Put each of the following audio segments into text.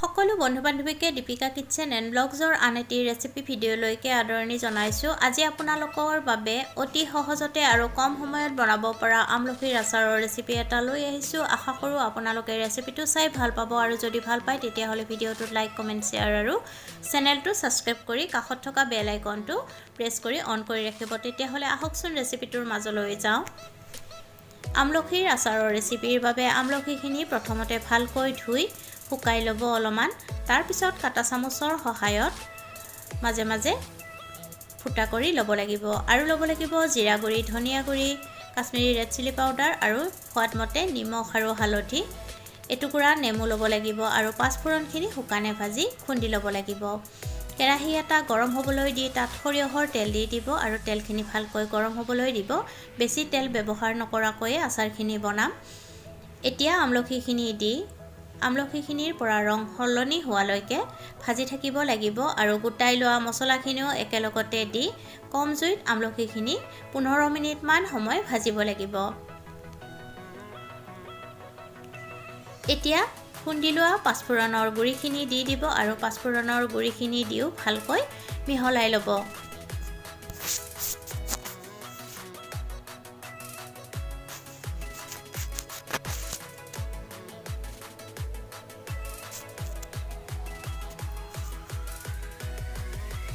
সকলো বন্ধু বান্ধৱীকে দীপিকা কিটচেন এণ্ড ব্লগছৰ আন এটি ৰেচিপি ভিডিঅ'লৈকে আদৰণি জনাইছোঁ। আজি আপোনালোকৰ বাবে অতি সহজতে আৰু কম সময়ত বনাব পৰা আমলখিৰ আচাৰৰ ৰেচিপি এটা লৈ আহিছোঁ। আশা কৰোঁ আপোনালোকে ৰেচিপিটো চাই ভাল পাব আৰু যদি ভাল পায় তেতিয়াহ'লে ভিডিঅ'টোত লাইক কমেণ্ট শ্বেয়াৰ আৰু চেনেলটো ছাবস্ক্ৰাইব কৰি কাষত থকা বেল আইকনটো প্ৰেছ কৰি অন কৰি ৰাখিব। তেতিয়াহ'লে আহকচোন ৰেচিপিটোৰ মাজলৈ যাওঁ। আমলখিৰ আচাৰৰ ৰেচিপিৰ বাবে আমলখিখিনি প্ৰথমতে ভালকৈ ধুই শুকাই ল'ব অলপমান। তাৰপিছত কাটা চামুচৰ সহায়ত মাজে মাজে ফুটা কৰি ল'ব লাগিব। আৰু ল'ব লাগিব জিৰা গুড়ি ধনিয়া গুড়ি কাশ্মীৰী ৰেড চিলি পাউডাৰ আৰু সোৱাদমতে নিমখ আৰু হালধি। এটুকুৰা নেমু ল'ব লাগিব আৰু পাঁচফোৰণখিনি শুকানে ভাজি খুন্দি ল'ব লাগিব। কেৰাহী এটা গৰম হ'বলৈ দি তাত সৰিয়হৰ তেল দি দিব আৰু তেলখিনি ভালকৈ গৰম হ'বলৈ দিব। বেছি তেল ব্যৱহাৰ নকৰাকৈয়ে আচাৰখিনি বনাম। এতিয়া আমলখিখিনি দি আমলখিখিনিৰ পৰা ৰং সলনি হোৱালৈকে ভাজি থাকিব লাগিব আৰু গোটাই লোৱা মছলাখিনিও একেলগতে দি কম জুইত আমলখিখিনি পোন্ধৰ মিনিটমান সময় ভাজিব লাগিব। এতিয়া খুন্দি লোৱা পাঁচফোৰণৰ গুড়িখিনি দি দিব আৰু পাঁচফোৰণৰ গুড়িখিনি দিও ভালকৈ মিহলাই ল'ব।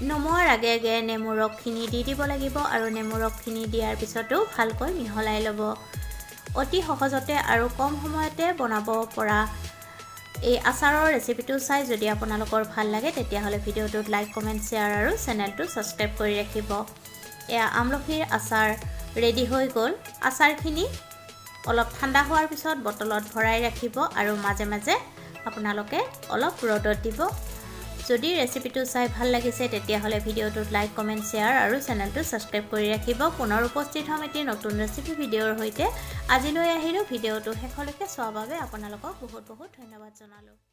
নমোৱাৰ আগে আগে নেমু ৰসখিনি দি দিব লাগিব আৰু নেমু ৰসখিনি দিয়াৰ পিছতো ভালকৈ মিহলাই ল'ব। অতি সহজতে আৰু কম সময়তে বনাব পৰা এই আচাৰৰ ৰেচিপিটো চাই যদি আপোনালোকৰ ভাল লাগে তেতিয়াহ'লে ভিডিঅ'টোত লাইক কমেণ্ট শ্বেয়াৰ আৰু চেনেলটো ছাবস্ক্ৰাইব কৰি ৰাখিব। এয়া আমলখিৰ আচাৰ ৰেডি হৈ গ'ল। আচাৰখিনি অলপ ঠাণ্ডা হোৱাৰ পিছত বটলত ভৰাই ৰাখিব আৰু মাজে মাজে আপোনালোকে অলপ ৰ'দত দিব। যদি ৰেচিপিটো চাই ভাল লাগিছে তেতিয়াহ'লে ভিডিঅ'টোত লাইক কমেণ্ট শ্বেয়াৰ আৰু চেনেলটো ছাবস্ক্ৰাইব কৰি ৰাখিব। পুনৰ উপস্থিত হ'ম এটি নতুন ৰেচিপি ভিডিঅ'ৰ সৈতে। আজিলৈ আহিলোঁ ভিডিঅ'টো শেষলৈকে চোৱাৰ বাবে আপোনালোকক বহুত বহুত ধন্যবাদ জনালোঁ।